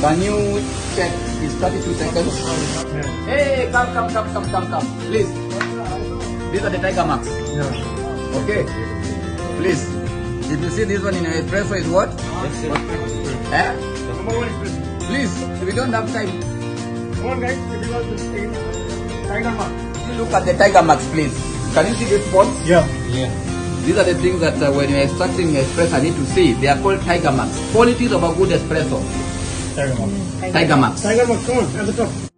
Can you check? It's 32 seconds. Hey, come, come, come, come, come, come. Please. These are the Tiger Marks. Yeah. Okay. Please. If you see this one in your espresso is what? Eh? Number one express. Please, we don't have time. Come on, guys. If you want to take Tiger Mark. Look at the Tiger Marks, please. Can you see this spot? Yeah. These are the things that uh, when you're extracting espresso, I need to see. They are called Tiger Marks. Qualities of a good espresso. Tiger Mark. Tiger Marks. Tiger Mark, come on, at the top.